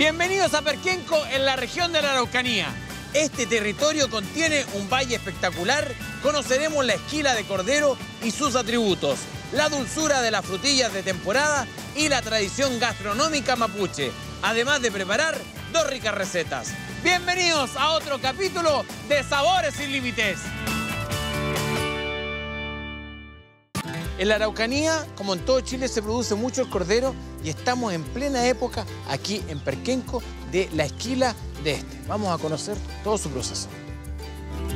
Bienvenidos a Perquenco en la región de la Araucanía. Este territorio contiene un valle espectacular. Conoceremos la esquila de cordero y sus atributos, la dulzura de las frutillas de temporada y la tradición gastronómica mapuche, además de preparar dos ricas recetas. Bienvenidos a otro capítulo de Sabores sin Límites. En la Araucanía, como en todo Chile, se produce mucho el cordero y estamos en plena época aquí en Perquenco de la esquila de este. Vamos a conocer todo su proceso.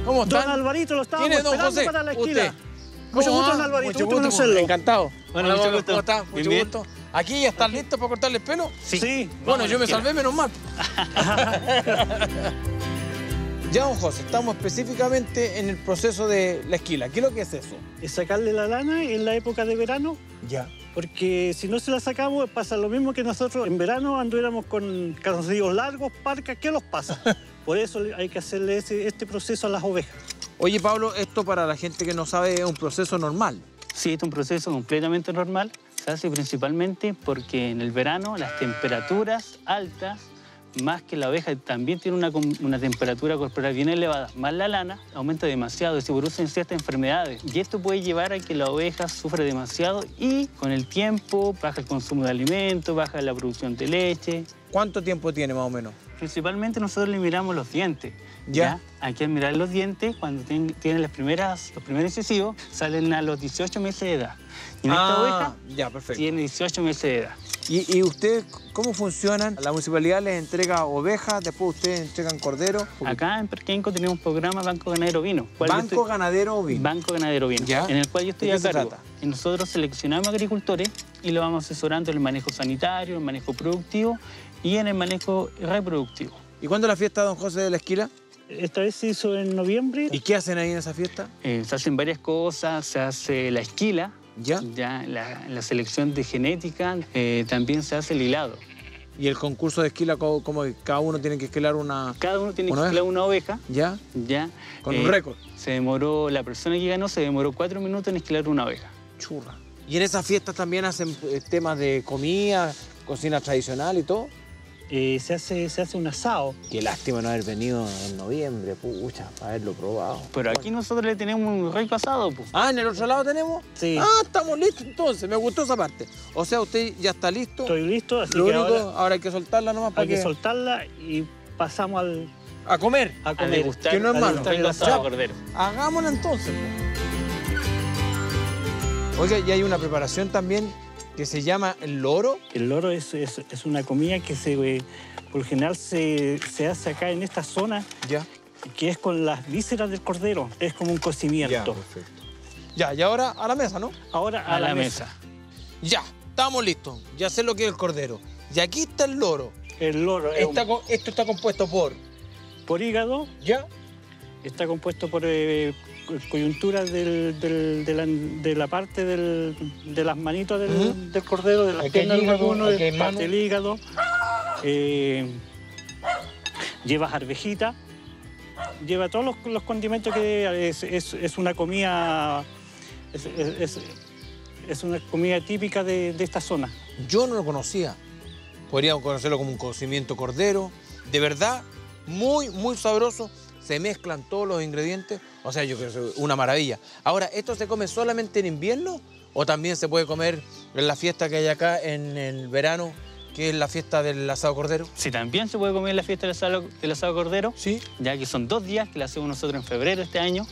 ¿Cómo están? Don Alvarito, lo estábamos ¿Quién es don esperando José? para la esquila. Usted. Mucho ¿Cómo gusto, don Alvarito. Mucho gusto conocerlo. Encantado. Bueno, Hola, mucho ¿cómo gusto. está? Bien, Mucho bien. gusto. ¿Aquí ya están listos para cortarle el pelo? Sí. Bueno, yo me salvé menos mal. ya, don José, estamos específicamente en el proceso de la esquila. ¿Qué es lo que es eso? Es sacarle la lana en la época de verano, Ya. porque si no se la sacamos pasa lo mismo que nosotros en verano anduviéramos con calzoncillos largos, parcas, ¿qué los pasa? Por eso hay que hacerle ese- este proceso a las ovejas. Oye, Pablo, esto para la gente que no sabe es un proceso normal. Sí, es un proceso completamente normal. Se hace principalmente porque en el verano las temperaturas altas, más que la oveja también tiene una, una temperatura corporal bien elevada, más la lana, aumenta demasiado y se producen ciertas enfermedades. Y esto puede llevar a que la oveja sufra demasiado y con el tiempo baja el consumo de alimentos, baja la producción de leche. ¿Cuánto tiempo tiene más o menos? Principalmente nosotros le miramos los dientes. Ya. Hay que mirar los dientes cuando tienen, tienen las primeras, los primeros incisivos, salen a los 18 meses de edad. Y en esta oveja Ah, ya, perfecto. tiene 18 meses de edad. ¿Y, y ustedes cómo funcionan? La municipalidad les entrega ovejas, después ustedes entregan cordero. Acá en Perquenco tenemos un programa Banco Ganadero Vino. Banco estoy- Ganadero Ovino. Banco Ganadero Vino, Ya. en el cual yo estoy ¿De a cargo. trata? Y nosotros seleccionamos agricultores y lo vamos asesorando en el manejo sanitario, el manejo productivo y en el manejo reproductivo. ¿Y cuándo es la fiesta, don José, de la esquila? Esta vez se hizo en noviembre. ¿Y qué hacen ahí en esa fiesta? Eh, se hacen varias cosas, se hace la esquila, ¿Ya? ya la, la selección de genética, eh, también se hace el hilado. ¿Y el concurso de esquila, como, cada uno tiene que esquilar una... Cada uno tiene ¿Una que esquilar una oveja, ¿Ya? ya. Con eh, un récord. Se demoró, la persona que ganó se demoró cuatro minutos en esquilar una oveja. Churra. ¿Y en esas fiestas también hacen eh, temas de comida, cocina tradicional y todo? Eh, se, hace, se hace un asado. Qué lástima no haber venido en noviembre, pucha, para haberlo probado. Pero aquí nosotros le tenemos un rico asado, pues. Ah, ¿en el otro lado tenemos? Sí. Ah, estamos listos entonces, me gustó esa parte. O sea, usted ya está listo. Estoy listo, así Lo que único, ahora ahora, hay que soltarla nomás para hay que que... soltarla y pasamos al, A comer. a A comer. degustar, que no es a malo. degustar el asado Ya. de cordero. Hagámosla entonces. pues. Oiga, y hay una preparación también que se llama el loro. El loro es, es- es una comida que se, eh, por lo general se, se hace acá en esta zona, Ya. que es con las vísceras del cordero. Es como un cocimiento. perfecto. Ya, y ahora a la mesa, ¿no? Ahora A la mesa. Ya, estamos listos. Ya sé lo que es el cordero. Y aquí está el loro. El loro es Está esto está compuesto por... por hígado, ¿Ya? está compuesto por eh, coyunturas del- del- de, la, de la parte del- de las manitos del, del cordero, de las piernas del vacuno, parte del hígado. Eh, lleva arvejita, lleva todos los, los condimentos que es, es- es una comida, es- es una comida típica de, de esta zona. Yo no lo conocía. Podríamos conocerlo como un cocimiento cordero. De verdad, muy, muy sabroso. Se mezclan todos los ingredientes. O sea, yo creo que es una maravilla. Ahora, ¿esto se come solamente en invierno o también se puede comer en la fiesta que hay acá en el verano, que es la fiesta del asado cordero? Si también se puede comer la fiesta del asado, del asado cordero, Sí. ya que son dos días que la hacemos nosotros en febrero de este año.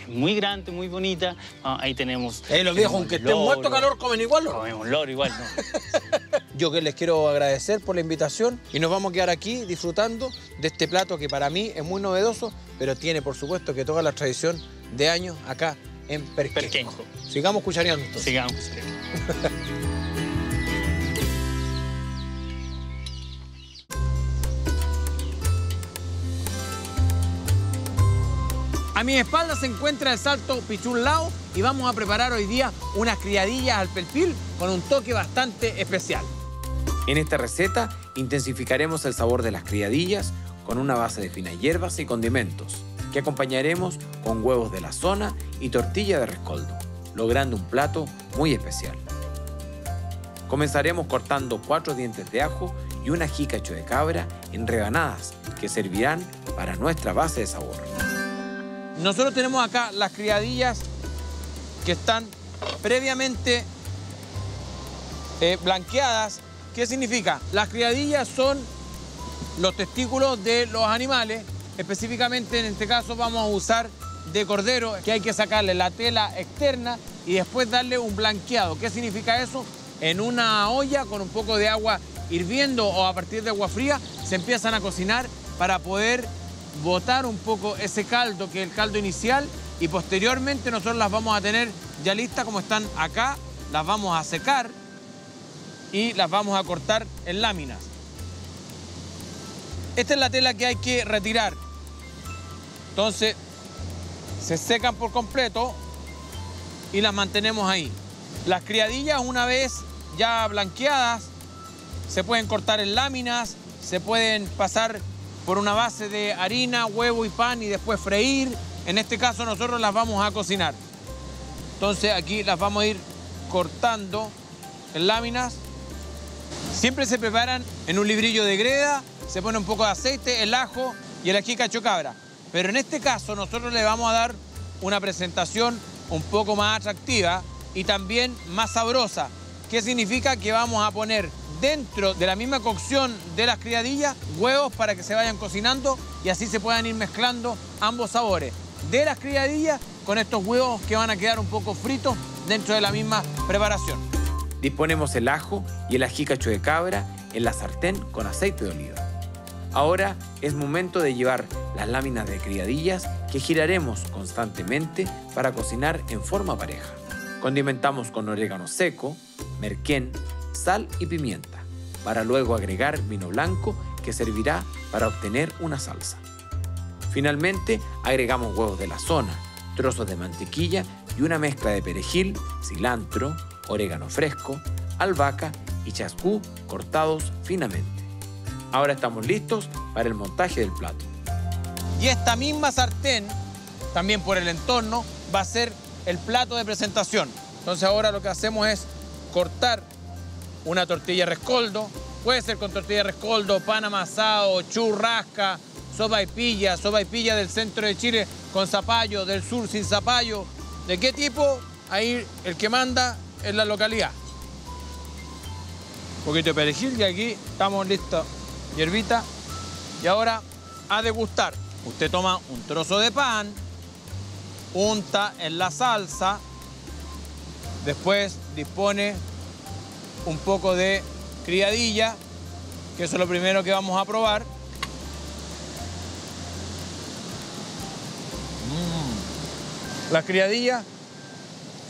Es muy grande, muy bonita. Ah, ahí tenemos. Eh, los viejos, aunque estén loro, muertos calor, comen igual. ¿o no? Comemos loro igual, ¿no? Yo que les quiero agradecer por la invitación y nos vamos a quedar aquí disfrutando de este plato que para mí es muy novedoso, pero tiene por supuesto que toda la tradición de años acá en Perquenco. Perquenco. Sigamos cuchareando. entonces. Sigamos. A mi espalda se encuentra el salto Pichún Lao y vamos a preparar hoy día unas criadillas al pelpil con un toque bastante especial. En esta receta intensificaremos el sabor de las criadillas con una base de finas hierbas y condimentos, que acompañaremos con huevos de la zona y tortilla de rescoldo, logrando un plato muy especial. Comenzaremos cortando cuatro dientes de ajo y un ají cacho de cabra en rebanadas que servirán para nuestra base de sabor. Nosotros tenemos acá las criadillas que están previamente eh, blanqueadas. ¿Qué significa? Las criadillas son los testículos de los animales. Específicamente en este caso vamos a usar de cordero, que hay que sacarle la tela externa y después darle un blanqueado. ¿Qué significa eso? En una olla con un poco de agua hirviendo o a partir de agua fría se empiezan a cocinar para poder botar un poco ese caldo que es el caldo inicial y posteriormente nosotros las vamos a tener ya listas como están acá, las vamos a secar y las vamos a cortar en láminas. Esta es la tela que hay que retirar. Entonces, se secan por completo y las mantenemos ahí. Las criadillas, una vez ya blanqueadas, se pueden cortar en láminas, se pueden pasar por una base de harina, huevo y pan y después freír. En este caso nosotros las vamos a cocinar. Entonces aquí las vamos a ir cortando en láminas. Siempre se preparan en un librillo de greda, se pone un poco de aceite, el ajo y el ají cacho cabra. Pero en este caso nosotros le vamos a dar una presentación un poco más atractiva y también más sabrosa. ¿Qué significa? Que vamos a poner dentro de la misma cocción de las criadillas huevos para que se vayan cocinando y así se puedan ir mezclando ambos sabores de las criadillas con estos huevos que van a quedar un poco fritos dentro de la misma preparación. Disponemos el ajo y el ají cacho de cabra en la sartén con aceite de oliva. Ahora es momento de llevar las láminas de criadillas que giraremos constantemente para cocinar en forma pareja. Condimentamos con orégano seco, merquén, sal y pimienta, para luego agregar vino blanco que servirá para obtener una salsa. Finalmente agregamos huevos de la zona, trozos de mantequilla y una mezcla de perejil, cilantro, orégano fresco, albahaca y chascú cortados finamente. Ahora estamos listos para el montaje del plato. Y esta misma sartén, también por el entorno, va a ser el plato de presentación. Entonces ahora lo que hacemos es cortar una tortilla rescoldo. Puede ser con tortilla rescoldo, pan amasado, churrasca, sopa y pilla, sopa y pilla del centro de Chile con zapallo, del sur sin zapallo. ¿De qué tipo? Ahí el que manda es la localidad. Un poquito de perejil y aquí estamos listos. Hierbita. Y ahora a degustar. Usted toma un trozo de pan, unta en la salsa, después dispone un poco de criadilla, que eso es lo primero que vamos a probar. Mm. Las criadillas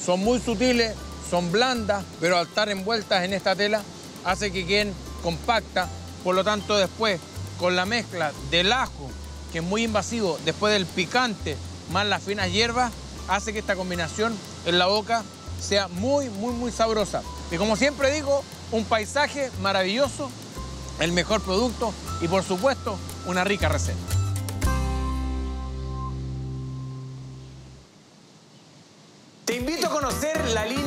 son muy sutiles, son blandas, pero al estar envueltas en esta tela hace que queden compactas. Por lo tanto, después, con la mezcla del ajo, que es muy invasivo, después del picante, más las finas hierbas, hace que esta combinación en la boca sea muy, muy, muy sabrosa. Y como siempre digo, un paisaje maravilloso, el mejor producto y por supuesto una rica receta. Te invito a conocer la línea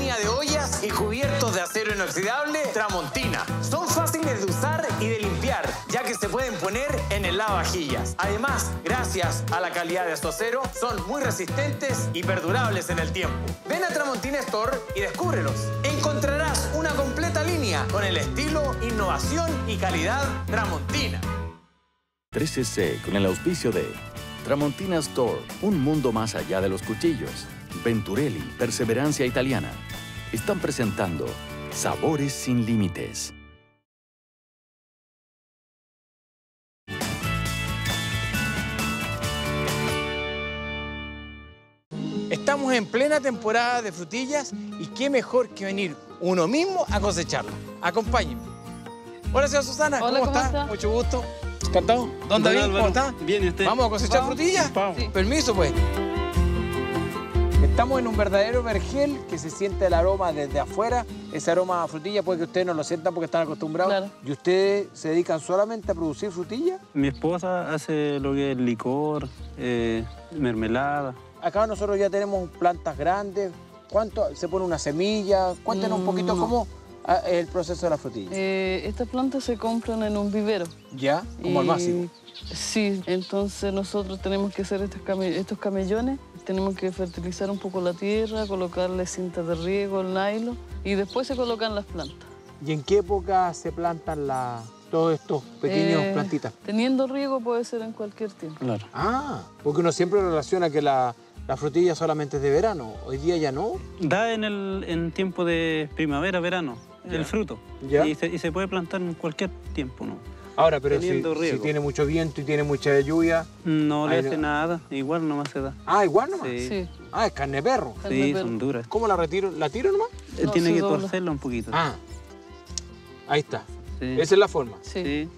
y cubiertos de acero inoxidable Tramontina. Son fáciles de usar y de limpiar, ya que se pueden poner en el lavavajillas. Además, gracias a la calidad de su acero, son muy resistentes y perdurables en el tiempo. Ven a Tramontina Store y descúbrelos. Encontrarás una completa línea con el estilo, innovación y calidad Tramontina. 13C con el auspicio de Tramontina Store, un mundo más allá de los cuchillos. Venturelli, Perseverancia Italiana. Están presentando Sabores sin Límites. Estamos en plena temporada de frutillas y qué mejor que venir uno mismo a cosecharlas. Acompáñenme. Hola, señora Susana. Hola, ¿Cómo, ¿cómo está? está? Mucho gusto. Encantado. ¿Dónde David? ¿Cómo está? Bien, ¿y usted? ¿Vamos a cosechar Vamos. frutillas? Sí. Permiso, pues. Estamos en un verdadero vergel que se siente el aroma desde afuera. Ese aroma a frutilla puede que ustedes no lo sientan porque están acostumbrados. Claro. ¿Y ustedes se dedican solamente a producir frutilla? Mi esposa hace lo que es licor, eh, mermelada. Acá nosotros ya tenemos plantas grandes. ¿Cuánto? ¿Se pone una semilla? Cuéntenos un Mm, poquito no. cómo, ah, es el proceso de la frutilla? Eh, estas plantas se compran en un vivero. ¿Ya? Como al Y- máximo. Sí, entonces nosotros tenemos que hacer estos, came- estos camellones, tenemos que fertilizar un poco la tierra, colocarle cintas de riego, el nylon, y después se colocan las plantas. ¿Y en qué época se plantan la, todos estos pequeños Eh, plantitas? Teniendo riego puede ser en cualquier tiempo. Claro. Ah, porque uno siempre relaciona que la, la frutilla solamente es de verano. Hoy día ya no. Da en, el, en tiempo de primavera, verano, el fruto. Ya. Y se, y se puede plantar en cualquier tiempo, ¿no? Ahora, pero si, tiene mucho viento y tiene mucha lluvia. No le hace no. nada, igual nomás se da. Ah, igual nomás. Sí, Sí, Ah, es carne de perro. carne sí de son duras. ¿Cómo la retiro? ¿La tiro nomás? No, Tiene que dobla. torcerla un poquito. Ah, ahí está. sí. Esa es la forma. Sí. Sí.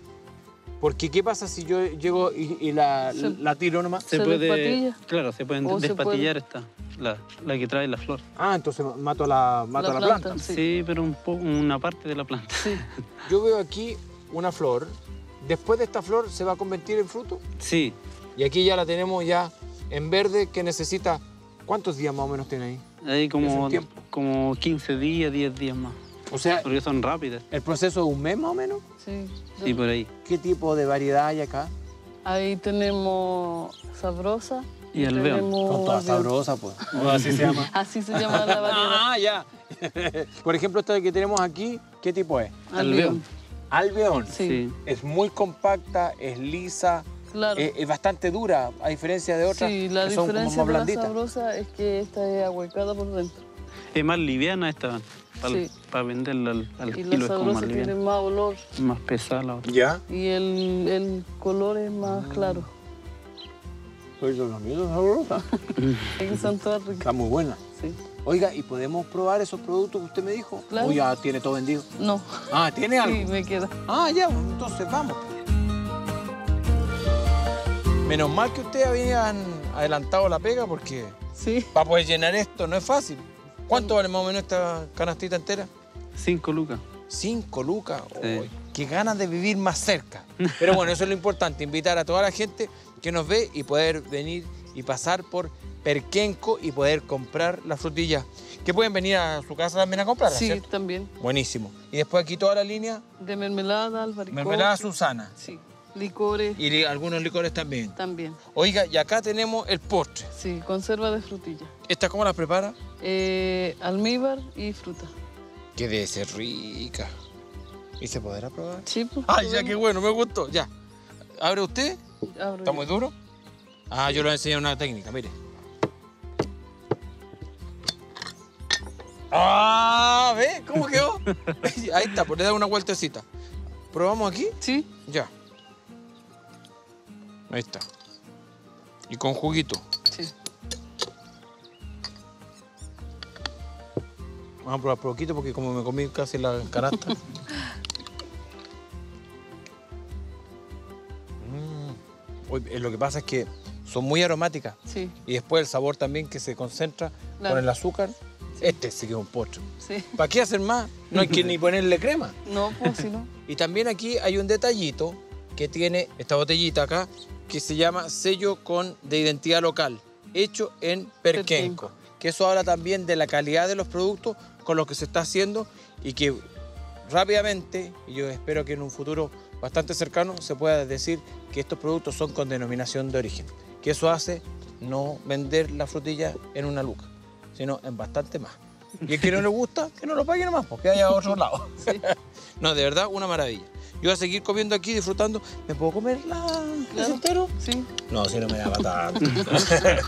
Porque ¿qué pasa si yo llego y, y la, Se- la tiro nomás? Se, ¿Se puede, despatilla? claro, se pueden O se despatillar esta, la, la que trae la flor. Ah, entonces mato la, mato la, planta. Sí, Sí. pero un poco, una parte de la planta. sí. Yo veo aquí una flor. Después de esta flor se va a convertir en fruto. Sí, Y aquí ya la tenemos ya en verde que necesita... ¿Cuántos días más o menos tiene ahí? Es como, como 15 días, 10 días más. O sea, Porque son rápidas. el proceso de un mes más o menos. sí. Sí, por ahí. ¿Qué tipo de variedad hay acá? Ahí tenemos sabrosa. Y alveón. tenemos Son todas sabrosas, pues. así se llama. Así se llama la variedad. Ah, ya. Por ejemplo, esta que tenemos aquí, ¿qué tipo es? Alveón. Alveón. Sí, Sí. Es muy compacta, es lisa, claro. es, es bastante dura, a diferencia de otras sí, la que son como diferencia más de la blanditas. sabrosa es que esta es ahuecada por dentro. Es más liviana esta, para Sí. venderla al, al Y kilo la es como sabrosa más tiene más olor Más pesada la otra. ¿Ya? y el, el color es más claro. Pues son bonitas, sabrosas. Aquí son todas ricas. Está muy buena. Sí. Oiga, ¿y podemos probar esos productos que usted me dijo? Claro. ¿O ya tiene todo vendido? No, Ah, ¿tiene algo? sí, me queda. Ah, ya, pues, entonces vamos. Menos mal que ustedes habían adelantado la pega porque Sí. para poder llenar esto no es fácil. ¿Cuánto vale más o menos esta canastita entera? Cinco lucas. Cinco lucas. Sí. Qué ganas de vivir más cerca. Pero bueno, eso es lo importante, invitar a toda la gente que nos ve y poder venir y pasar por Perquenco y poder comprar la frutilla. Que pueden venir a su casa también a comprarla, Sí, ¿cierto? también. Buenísimo. Y después aquí toda la línea, De mermelada, albaricoque. mermelada Susana. Sí. Licores Y li- algunos licores también. también. Oiga, y acá tenemos el postre. Sí, conserva de frutilla. ¿Esta cómo la prepara? Eh, almíbar y fruta. Que debe ser rica. ¿Y se podrá probar? Sí, pues. Ay, ya, qué bueno, me gustó. Ya. ¿Abre usted? Abro ¿Está yo. muy duro? Ah, yo le voy a enseñar una técnica, mire. Ah, ¿ve? ¿Cómo quedó? Ahí está, pues le da una vueltecita. ¿Probamos aquí? Sí, Ya. Ahí está. Y con juguito. sí. Vamos a probar poquito porque como me comí casi la canasta. Mm. Eh, Lo que pasa es que son muy aromáticas Sí, y después el sabor también que se concentra Claro. con el azúcar. Este sí que es un postre. sí. ¿Para qué hacer más? No hay que ni ponerle crema. No, pues si no. Y también aquí hay un detallito que tiene esta botellita acá que se llama sello con de identidad local, hecho en Perquenco. Perquenco. Que eso habla también de la calidad de los productos con los que se está haciendo y que rápidamente, y yo espero que en un futuro bastante cercano, se pueda decir que estos productos son con denominación de origen. Que eso hace no vender la frutilla en una luca, sino en bastante más. Y el que no le gusta, que no lo pague nomás, porque haya a otro lado. Sí. No, de verdad, una maravilla. Yo voy a seguir comiendo aquí, disfrutando. ¿Me puedo comer la Claro. entero? Sí. No, si no me da para tanto.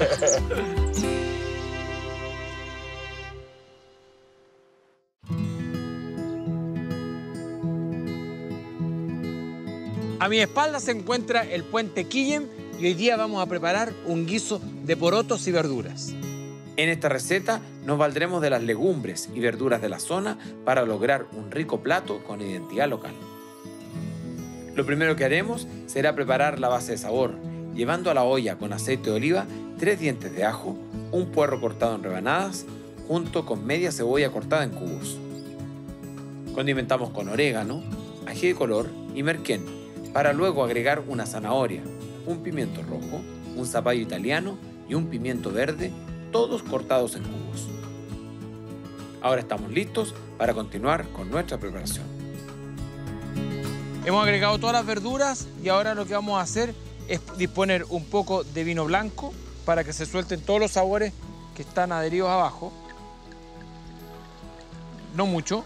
A mi espalda se encuentra el puente Quillem y hoy día vamos a preparar un guiso de porotos y verduras. En esta receta nos valdremos de las legumbres y verduras de la zona para lograr un rico plato con identidad local. Lo primero que haremos será preparar la base de sabor, llevando a la olla con aceite de oliva tres dientes de ajo, un puerro cortado en rebanadas, junto con media cebolla cortada en cubos. Condimentamos con orégano, ají de color y merquén, para luego agregar una zanahoria, un pimiento rojo, un zapallo italiano y un pimiento verde, todos cortados en cubos. Ahora estamos listos para continuar con nuestra preparación. Hemos agregado todas las verduras y ahora lo que vamos a hacer es disponer un poco de vino blanco para que se suelten todos los sabores que están adheridos abajo. No mucho.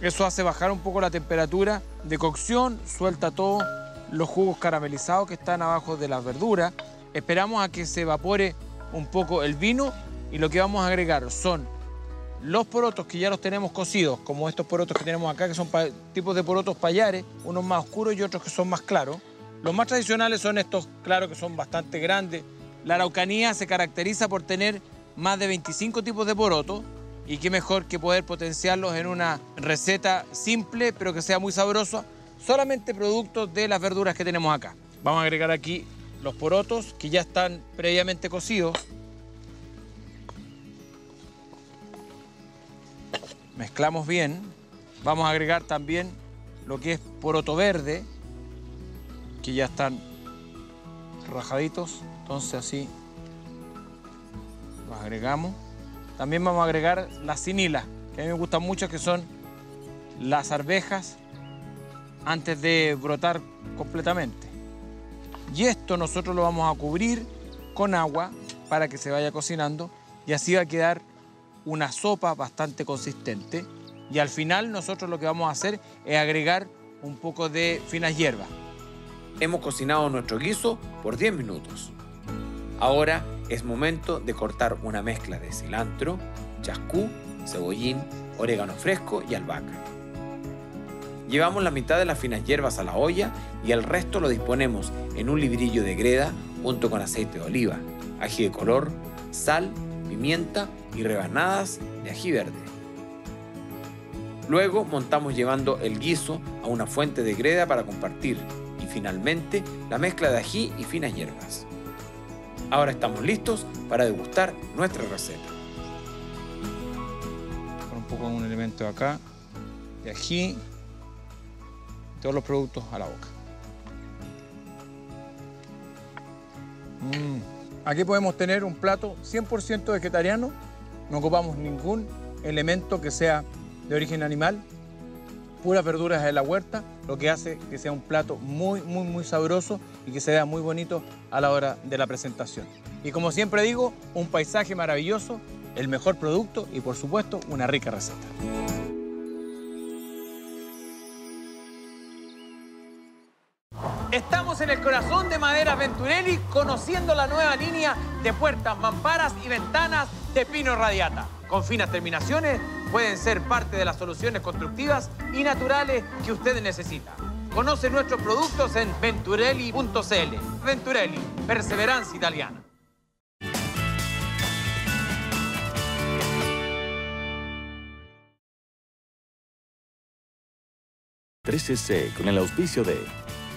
Eso hace bajar un poco la temperatura de cocción, suelta todos los jugos caramelizados que están abajo de las verduras. Esperamos a que se evapore un poco el vino y lo que vamos a agregar son los porotos que ya los tenemos cocidos, como estos porotos que tenemos acá, que son tipos de porotos payares, unos más oscuros y otros que son más claros. Los más tradicionales son estos claros que son bastante grandes. La araucanía se caracteriza por tener más de 25 tipos de porotos y qué mejor que poder potenciarlos en una receta simple pero que sea muy sabrosa, solamente producto de las verduras que tenemos acá. Vamos a agregar aquí los porotos que ya están previamente cocidos. Mezclamos bien. Vamos a agregar también lo que es poroto verde, que ya están rajaditos. Entonces así los agregamos. También vamos a agregar las sinilas, que a mí me gustan mucho, que son las arvejas antes de brotar completamente. Y esto nosotros lo vamos a cubrir con agua para que se vaya cocinando y así va a quedar una sopa bastante consistente. Y al final nosotros lo que vamos a hacer es agregar un poco de finas hierbas. Hemos cocinado nuestro guiso por 10 minutos. Ahora es momento de cortar una mezcla de cilantro, chascú, cebollín, orégano fresco y albahaca. Llevamos la mitad de las finas hierbas a la olla y el resto lo disponemos en un librillo de greda junto con aceite de oliva, ají de color, sal, pimienta y rebanadas de ají verde. Luego montamos llevando el guiso a una fuente de greda para compartir y finalmente la mezcla de ají y finas hierbas. Ahora estamos listos para degustar nuestra receta. Un poco un elemento acá, de ají, todos los productos a la boca. Mm. Aquí podemos tener un plato 100% vegetariano, no ocupamos ningún elemento que sea de origen animal, puras verduras de la huerta, lo que hace que sea un plato muy, muy, muy sabroso y que se vea muy bonito a la hora de la presentación. Y como siempre digo, un paisaje maravilloso, el mejor producto y por supuesto una rica receta. Conociendo la nueva línea de puertas, mamparas y ventanas de Pino Radiata. Con finas terminaciones pueden ser parte de las soluciones constructivas y naturales que usted necesita. Conoce nuestros productos en venturelli.cl. Venturelli, perseverancia italiana. c con el auspicio de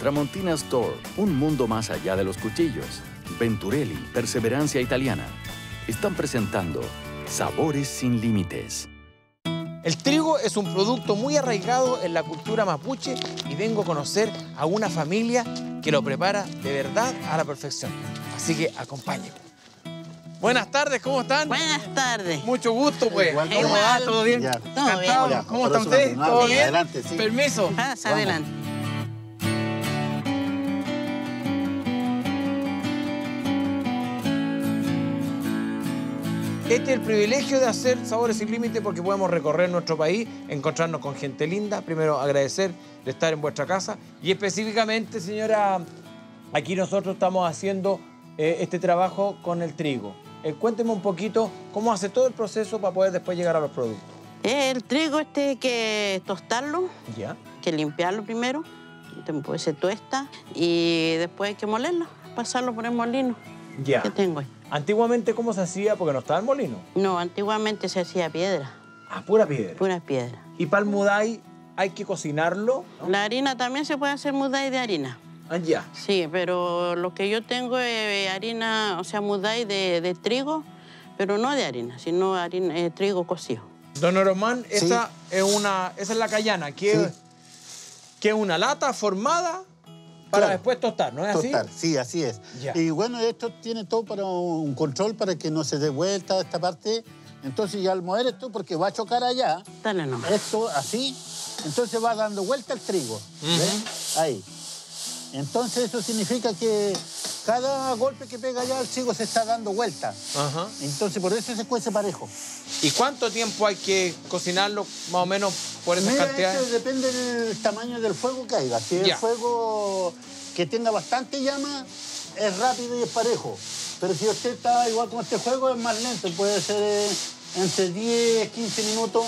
Tramontina Store, un mundo más allá de los cuchillos. Venturelli, perseverancia italiana. Están presentando Sabores sin límites. El trigo es un producto muy arraigado en la cultura mapuche y vengo a conocer a una familia que lo prepara de verdad a la perfección. Así que acompáñenme. Buenas tardes, ¿cómo están? Buenas tardes. Mucho gusto, pues. Igual, ¿Cómo va? ¿Todo bien? Ya. Todo Encantado. bien. Ya, ¿Cómo están ustedes? ¿Todo bien? Adelante, sí. Permiso. Pasa adelante. Este es el privilegio de hacer Sabores sin Límite porque podemos recorrer nuestro país, encontrarnos con gente linda. Primero, agradecer de estar en vuestra casa. Y específicamente, señora, aquí nosotros estamos haciendo eh, este trabajo con el trigo. Eh, cuénteme un poquito cómo hace todo el proceso para poder después llegar a los productos. El trigo este hay que tostarlo, ¿Ya? hay que limpiarlo primero, después se tuesta y después hay que molerlo, pasarlo por el molino Ya. que tengo ahí. Antiguamente, ¿cómo se hacía? Porque no estaba el molino. No, antiguamente se hacía piedra, Ah, pura piedra. pura piedra. Y para el mudai hay que cocinarlo. ¿no? La harina también se puede hacer mudai de harina. Ah, ya. Sí, pero lo que yo tengo es harina, o sea, mudai de, de trigo, pero no de harina, sino harina, eh, trigo cocido. Don Oromán, Sí. esa es una, esa es la cayana, que, Sí. es, que es una lata formada para Claro. después tostar, ¿no es así? Tostar, sí, así es. Ya. Y bueno, esto tiene todo para un control para que no se dé vuelta esta parte Entonces ya al mover esto, porque va a chocar allá, Dale nomás. esto así, entonces va dando vuelta el trigo. ¿ven? Ahí. Entonces eso significa que cada golpe que pega allá el trigo se está dando vuelta. Ajá. Entonces por eso se cuece parejo. ¿Y cuánto tiempo hay que cocinarlo más o menos por esas Mira, cantidades? esto depende del tamaño del fuego que haya. Si el fuego que tenga bastante llama, es rápido y es parejo. Pero si usted está igual con este juego, es más lento. Puede ser eh, entre 10, 15 minutos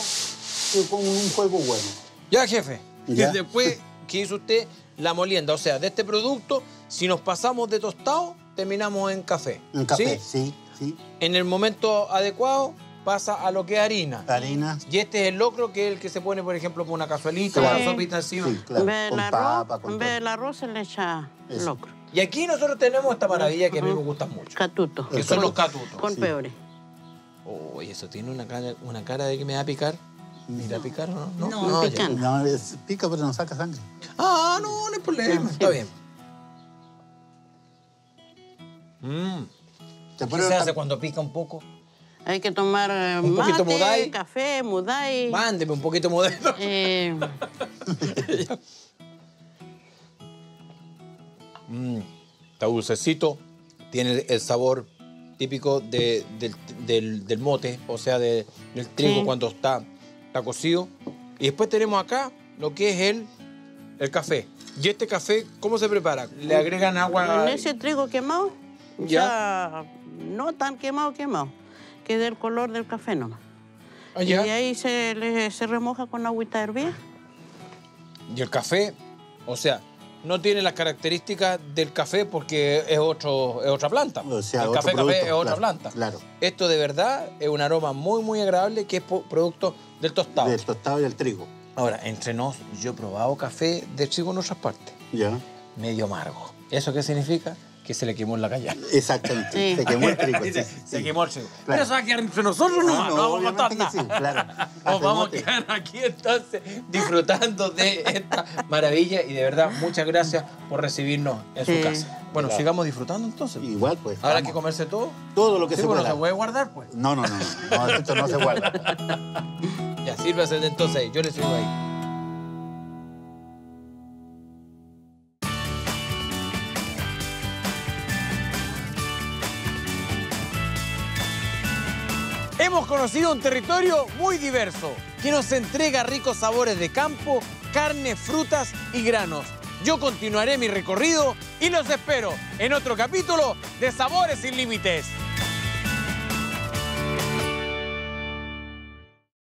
con un fuego bueno. Ya, jefe. Ya. Después que hizo usted la molienda, o sea, de este producto, si nos pasamos de tostado, terminamos en café. En café, ¿Sí? sí, sí. En el momento adecuado pasa a lo que es harina. Harina. Y este es el locro que es el que se pone, por ejemplo, por una cazuelita, Claro. una sopita encima. Sí, claro. en vez del con arroz, con en vez del arroz se le echa Eso. locro. Y aquí nosotros tenemos esta maravilla que a mí me gusta mucho, Catuto. que son los catutos. Con pebre. Oh, y eso tiene una cara, una cara de que me va a picar. ¿Me irá a picar o no? No, ya. picante. No, es- pica, pero no saca sangre. Ah, no, no hay problema. Está bien. Mm. Te ¿Qué se hace cuando pica un poco? Hay que tomar eh, Un poquito mate, mudai. café, mudai. Mándeme un poquito moderno. eh, Mm, está dulcecito, tiene el sabor típico de- del, del- del mote, o sea, de- del trigo Sí. cuando está, está cocido. Y después tenemos acá lo que es el, el café. ¿Y este café cómo se prepara? ¿Le agregan agua? en ese trigo quemado, Ya. ya no tan quemado, quemado, que del color del café nomás. Ah, Y ahí se, le- se remoja con agüita hervida. Y el café, o sea, no tiene las características del café porque es, otro, es otra planta. O sea, el otro café, café es otra claro, planta. claro. Esto de verdad es un aroma muy, muy agradable que es producto del tostado. Del tostado y del trigo. Ahora, entre nos, yo he probado café de trigo en otras partes. Ya. Medio amargo. ¿Eso qué significa? Que se le quemó en la calle. Exactamente. Sí. Se quemó el trigo. sí, se, sí. se quemó el trigo. Claro. Pero eso va a quedar entre nosotros nomás, no, no, vamos a contar nada. sí, claro. Nos vamos a quedar aquí entonces disfrutando de esta maravilla y de verdad muchas gracias por recibirnos en su casa. Bueno, Claro. sigamos disfrutando entonces. Igual, pues. Ahora hay vamos. que comerse todo. Todo lo que Sí, se bueno, pueda. se puede guardar, pues. No, no, no. No, no, esto no se guarda. Ya, sírvase entonces. Yo le sirvo ahí. Hemos conocido un territorio muy diverso que nos entrega ricos sabores de campo, carne, frutas y granos. Yo continuaré mi recorrido y los espero en otro capítulo de Sabores sin Límites.